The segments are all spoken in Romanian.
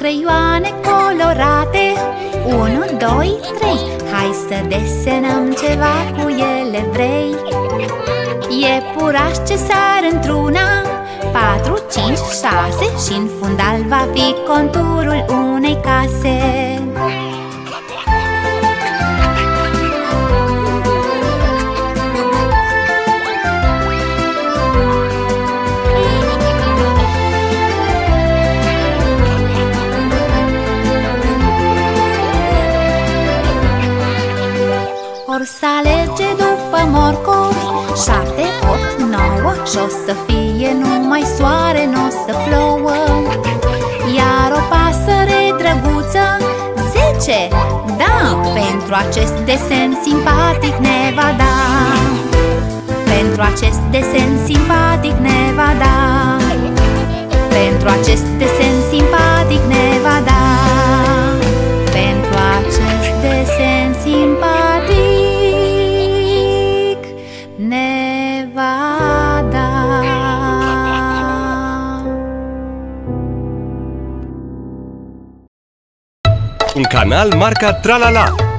creioane colorate. Unu, doi, trei. Hai să desenăm ceva cu ele vrei? Iepuraș ce sar într-una. Patru, cinci, șase și în fundal va fi conturul unei case Or să alege după morcovi Șapte, opt, nouă Și o să fie? Numai soare N-o să plouă. Iar o pasăre drăguță Zece, da Pentru acest desen simpatic ne va da. Pentru acest desen simpatic ne va da. Pentru acest desen simpatic ne va da. Pentru acest desen simpatic Canal marca Tralala.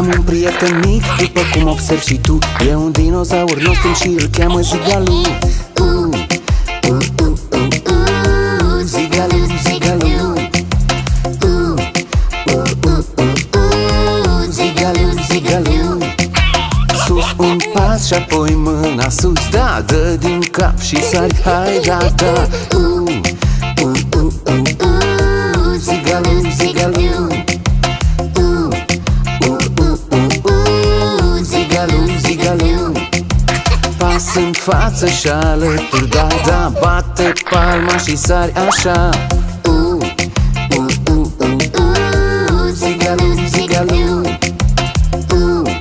Am un prieten mic, după cum observi și tu E un dinozaur nostru și îl cheamă Zigalu. Uh, uh, uh, uh, uh, Zigalu, Zigalu. Uh, uh, uh, uh, uh, Zigalu, Zigalu. Sus un pas și apoi mâna sus Da, dă din cap și sari, hai, da, da uh, Pas în față și alături Da, da, bate palma și sari așa. Uh, uh, uh, uh, uh, Zigalu, zigalu uh, uh,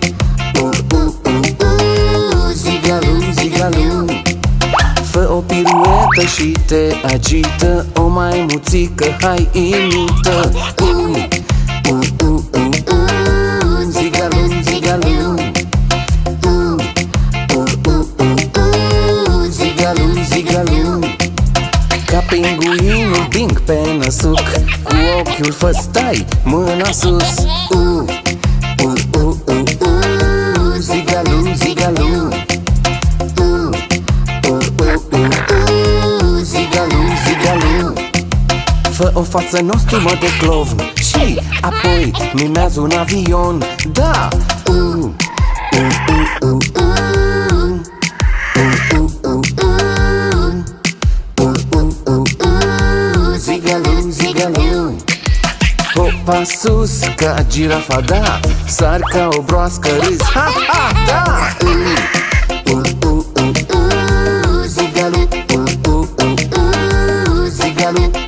uh, uh, uh, Zigalu, zigalu Fă o piruetă și te agită O maimuțică, hai imită uh, uh, uh, uh, uh, Ca pinguinul bing pe năsuc. Cu ochiul fă stai, mâna sus. Uh, uh, uh, uh, uh, Zigalu, zigalu. Uh, uh, uh, uh, uh, Zigalu, zigalu. Fă o față nostumă de clovn. Și apoi mimează un avion. Da! Musca, girafada, sarca o broscaris. Ha, ha, ha! Uh, uh, uh, uh, uh, zigalo. Uh, uh, uh, uh, zigalo.